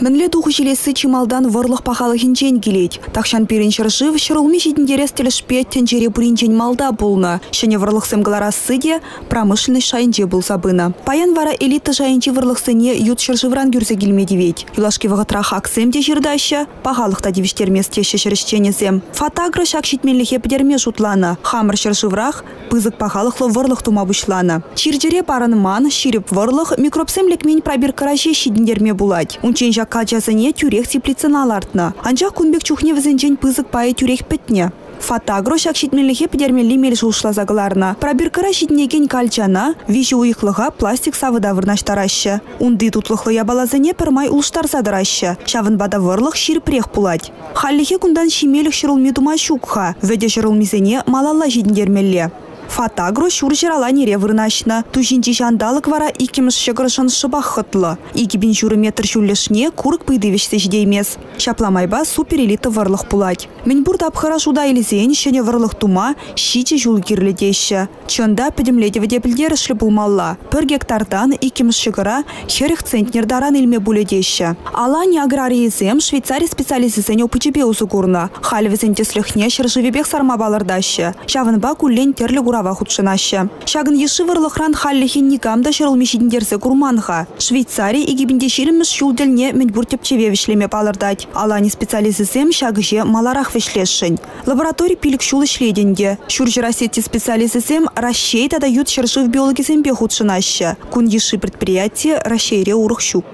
Мінле тухы жилесі чималдан варлық пахалы хинчен келет. Тақшан перен шыршыв, шырылми жидіндерес тілішпе тенжере буринчен малда болны. Шыне варлық сымгаларасы де промышленный шайынче бұл сабына. Паян вара элита шайынче варлықсыне ют шыршывран гүрсе келмеді вет. Юлашки вағытрах аксем де жердаща, пахалықта девіштермес теші шырышченезем. Фотогра шак шитменліхе підерме шутланы. Хамыр шыршыврах, пызык пахалықлы варлық тума бұшланы. Чиржере парынман, ширип варлық, микробсемлік пробир караше шидіндерме булать. Унчен жак качасыне тюрех теплицына алартны. Анжақ күнбек чухне візінчен пызык пайы тюрех пітне. Фатагро шак шитмеллихе пидермелли мел шулшылазагыларна. Пробиркара шитнеген кальчана, виші уйықлыға пластик савыда вырнаштараща. Унды тутлықлы ябалазыне пірмай улштарса дыраща. Шавын бада вырлық ширпрех пулать. Халлихе кундан шимелік шырылми тума шукха. Веде шырылмизене малалла жидіндермелле. Фатагро шур жырала нере вырнашна. Тужинчи жандалық вара икіміш шығырышын шыбақ хытлы. Икібін жүрі метр жүлішне курк пыйдывешсе ждеймес. Шапламайба супер элита варлық пулать. Мен бұрда апхара жуда елізен шене варлық тума шичи жул кирлі деші. Чонда пөдімледе вдепілдер ішлі булмалла. Пір гектардан икіміш шығыра херіх центнер даран илме буле деші. Алани аграрийзем Швейцария специализисен опычебе узугурна. Хальвізен тесліхне шыржывебек сарма балырдашы. Шавынба куллен терлі гурава худшынашы. Шагын еші варлықран халлихин никамда шырылмешидіндерсе курманха. Швейцария егибінде шеріміш шулділне мен буртепчеве вишлеме балырдать. Алани специализисем шагыже маларах вишлешшін. Лабораторий пилік шул ишледенде. Шуржырасетти специализисем расшей тада ют шыршыв биологизембе худшынашы. Кун еші предприятие расшейре щук.